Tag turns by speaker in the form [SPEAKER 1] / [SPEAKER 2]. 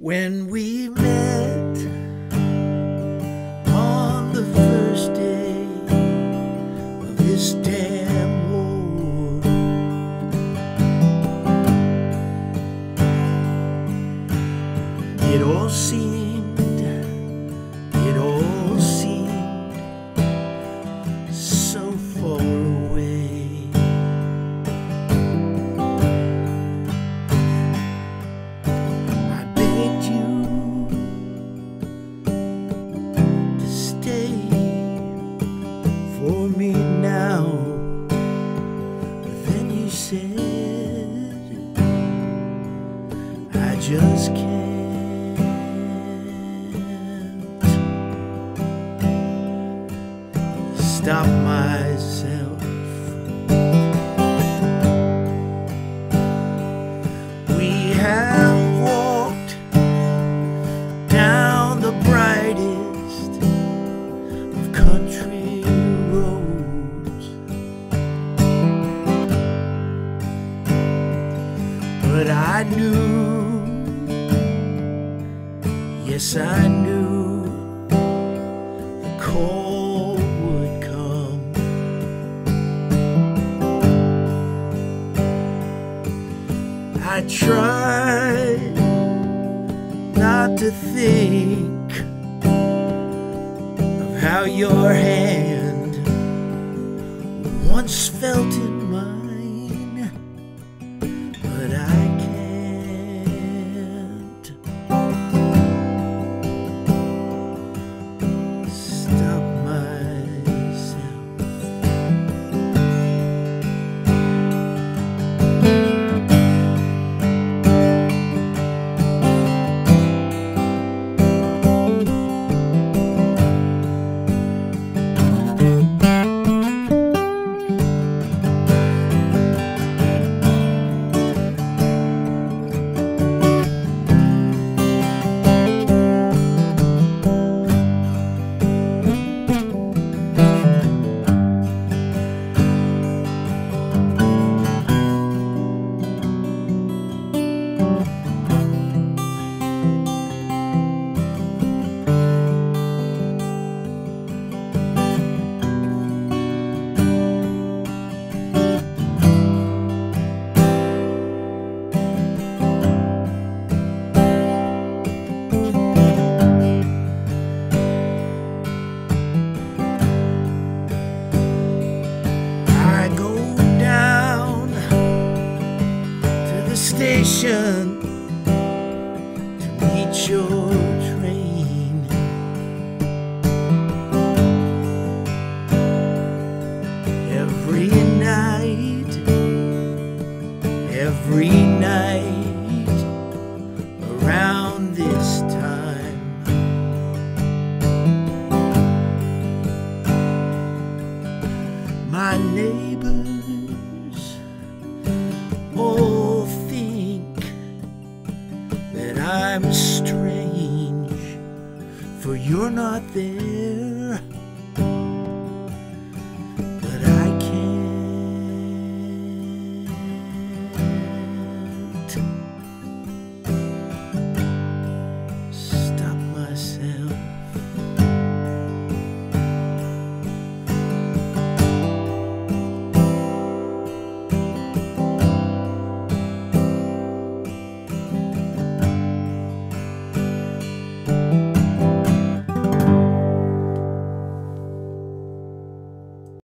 [SPEAKER 1] When we met on the first day of this damn war, it all seemed, for me now, but then you said, I just can't stop myself. I knew, yes, I knew the call would come. I tried not to think of how your hand once felt in mine, station to meet your train. Every night, every night around this time. My neighbors that I'm strange, for you're not there.